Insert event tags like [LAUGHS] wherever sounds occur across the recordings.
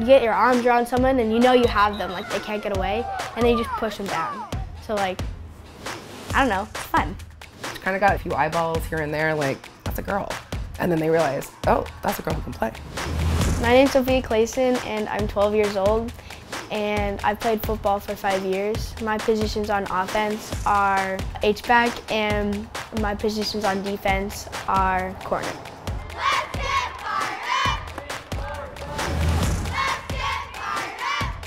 you get your arms around someone and you know you have them, like they can't get away, and then you just push them down. So like, I don't know, it's fun. Kind of got a few eyeballs here and there, like, that's a girl. And then they realize, oh, that's a girl who can play. My name's Sophia Clasen and I'm 12 years old and I've played football for five years. My positions on offense are H-back and my positions on defense are corner.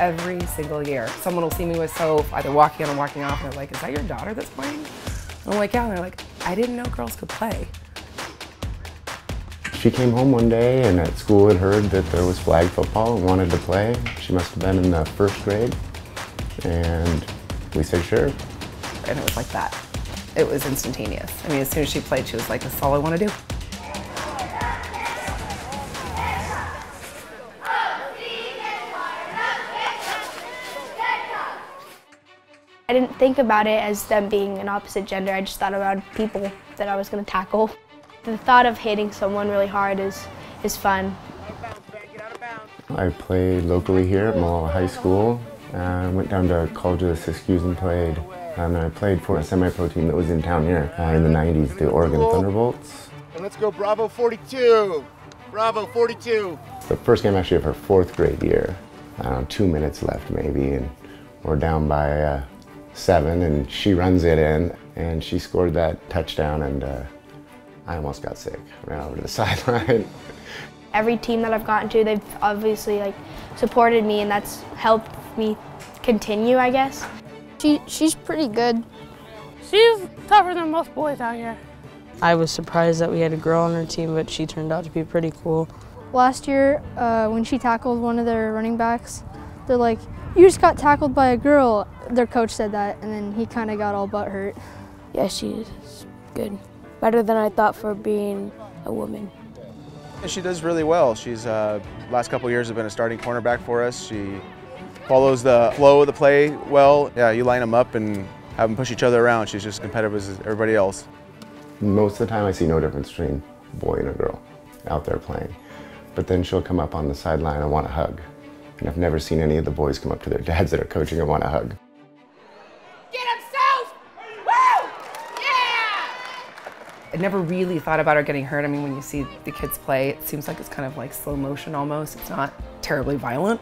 Every single year, someone will see me with Soph, either walking on or walking off, and they're like, is that your daughter that's playing? I'm like, yeah, and they're like, I didn't know girls could play. She came home one day and at school had heard that there was flag football and wanted to play. She must have been in the first grade. And we said, sure. And it was like that. It was instantaneous. I mean, as soon as she played, she was like, this is all I want to do. I didn't think about it as them being an opposite gender. I just thought about people that I was going to tackle. [LAUGHS] The thought of hitting someone really hard is, is fun. I played locally here at Molalla High School. I uh, went down to College of the Siskiyous and played. And I played for a semi-pro team that was in town here uh, in the 90s, the Oregon Thunderbolts. And let's go Bravo 42. Bravo 42. The first game actually of her fourth grade year. I don't Know, two minutes left maybe, and we're down by uh, seven, and she runs it in, and she scored that touchdown, and uh, I almost got sick. Ran over to the [LAUGHS] sideline. Every team that I've gotten to, they've obviously like supported me, and that's helped me continue, I guess. She she's pretty good. She's tougher than most boys out here. I was surprised that we had a girl on our team, but she turned out to be pretty cool. Last year, uh, when she tackled one of their running backs, they're like, you just got tackled by a girl. Their coach said that, and then he kind of got all butt hurt. Yeah, she is good. Better than I thought for being a woman. She does really well. She's uh, last couple years have been a starting cornerback for us. She follows the flow of the play well. Yeah, you line them up and have them push each other around. She's just competitive as everybody else. Most of the time I see no difference between a boy and a girl out there playing. But then she'll come up on the sideline and want a hug. And I've never seen any of the boys come up to their [LAUGHS] dads that are coaching and want a hug. I never really thought about her getting hurt. I mean, when you see the kids play, it seems like it's kind of like slow motion almost. It's not terribly violent.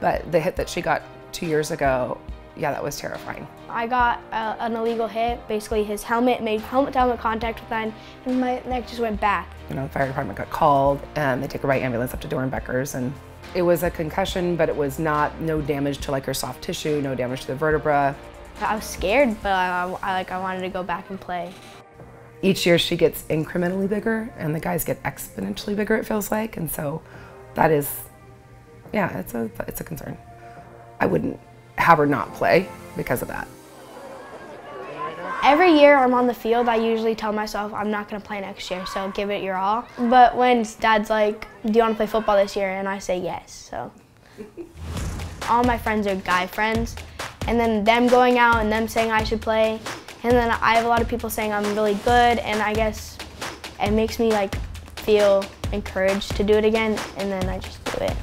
But the hit that she got two years ago, yeah, that was terrifying. I got uh, an illegal hit. Basically, his helmet made helmet-to-helmet contact with mine, and my neck just went back. You know, the fire department got called, and they take a right ambulance up to Doernbecher's, and it was a concussion, but it was not no damage to like her soft tissue, no damage to the vertebra. I was scared, but I, I, like I wanted to go back and play. Each year she gets incrementally bigger, and the guys get exponentially bigger. It feels like, and so that is, yeah, it's a it's a concern. I wouldn't have her not play because of that. Every year I'm on the field, I usually tell myself I'm not going to play next year, so give it your all. But when dad's like, do you want to play football this year? And I say yes, so. all my friends are guy friends, and then them going out and them saying I should play, and then I have a lot of people saying I'm really good, and I guess it makes me like feel encouraged to do it again, and then I just do it.